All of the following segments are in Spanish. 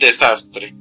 Desastre.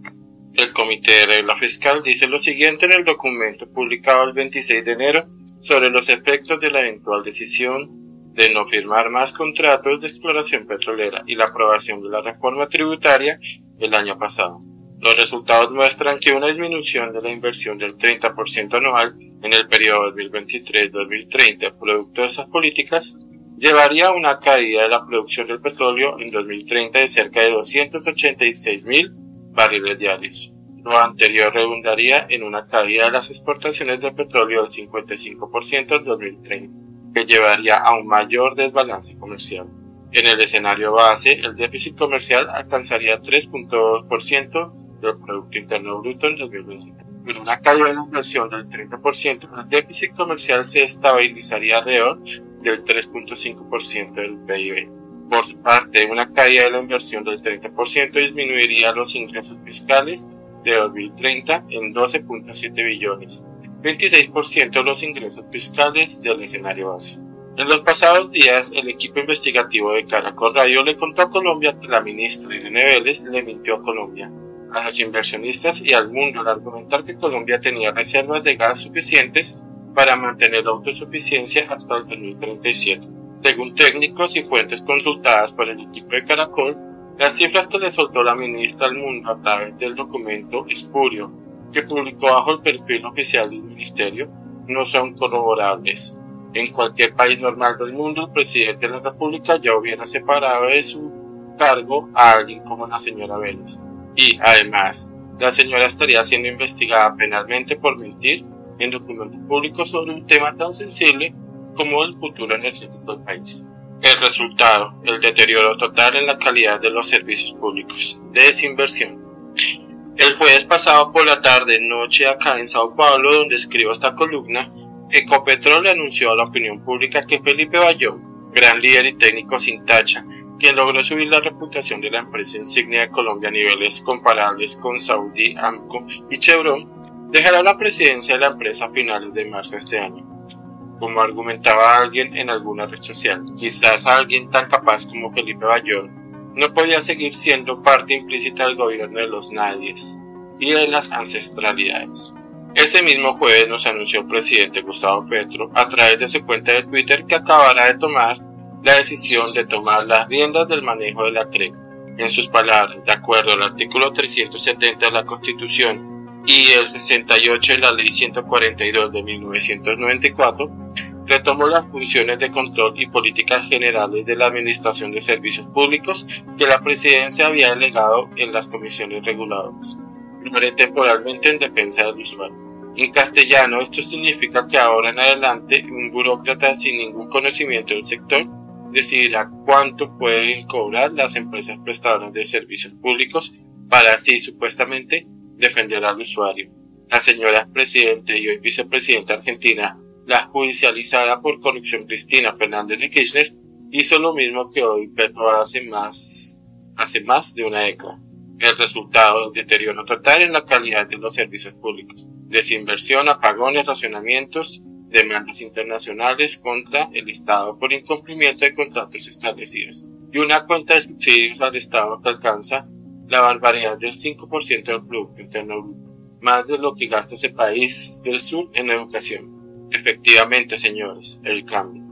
El Comité de Regla Fiscal dice lo siguiente en el documento publicado el 26 de enero sobre los efectos de la eventual decisión de no firmar más contratos de exploración petrolera y la aprobación de la reforma tributaria el año pasado. Los resultados muestran que una disminución de la inversión del 30% anual en el periodo 2023-2030 producto de esas políticas llevaría a una caída de la producción del petróleo en 2030 de cerca de 286 mil barriles diarios. Lo anterior redundaría en una caída de las exportaciones de petróleo del 55% en 2030, que llevaría a un mayor desbalance comercial. En el escenario base, el déficit comercial alcanzaría 3.2% del Producto Interno Bruto en 2020. Con una caída de la inversión del 30%, el déficit comercial se estabilizaría alrededor del 3.5% del PIB. Por su parte, una caída de la inversión del 30% disminuiría los ingresos fiscales de 2030 en 12.7 billones, 26% de los ingresos fiscales del escenario base. En los pasados días, el equipo investigativo de Caracol Radio le contó a Colombia que la ministra Irene Vélez le mintió a Colombia, a los inversionistas y al mundo al argumentar que Colombia tenía reservas de gas suficientes para mantener la autosuficiencia hasta el 2037. Según técnicos y fuentes consultadas por el equipo de Caracol, las cifras que le soltó la ministra al mundo a través del documento espurio que publicó bajo el perfil oficial del ministerio no son corroborables. En cualquier país normal del mundo, el presidente de la República ya hubiera separado de su cargo a alguien como la señora Vélez. Y, además, la señora estaría siendo investigada penalmente por mentir en documentos públicos sobre un tema tan sensible como el futuro energético del país. El resultado, el deterioro total en la calidad de los servicios públicos. Desinversión. El jueves pasado por la tarde, noche acá en Sao Paulo, donde escribo esta columna, Ecopetrol le anunció a la opinión pública que Felipe Bayón, gran líder y técnico sin tacha, quien logró subir la reputación de la empresa insignia de Colombia a niveles comparables con Saudi, Amco y Chevron, dejará la presidencia de la empresa a finales de marzo de este año. Como argumentaba alguien en alguna red social, quizás alguien tan capaz como Felipe Bayón no podía seguir siendo parte implícita del gobierno de los nadies y de las ancestralidades. Ese mismo jueves nos anunció el presidente Gustavo Petro a través de su cuenta de Twitter que acabará de tomar la decisión de tomar las riendas del manejo de la CREC. En sus palabras, de acuerdo al artículo 370 de la Constitución, y el 68 de la Ley 142 de 1994 retomó las funciones de control y políticas generales de la Administración de Servicios Públicos que la Presidencia había delegado en las comisiones reguladoras. Temporalmente en defensa del usuario. En castellano, esto significa que ahora en adelante un burócrata sin ningún conocimiento del sector decidirá cuánto pueden cobrar las empresas prestadoras de servicios públicos para así supuestamente defender al usuario. La señora presidente y hoy vicepresidenta argentina, la judicializada por corrupción Cristina Fernández de Kirchner, hizo lo mismo que hoy Petro hace más, hace más de una década. El resultado, deterioro total en la calidad de los servicios públicos, desinversión, apagones, racionamientos, demandas internacionales contra el Estado por incumplimiento de contratos establecidos y una cuenta de subsidios al Estado que alcanza la barbaridad del 5% del Producto Interno más de lo que gasta ese país del sur en educación. Efectivamente, señores, el cambio.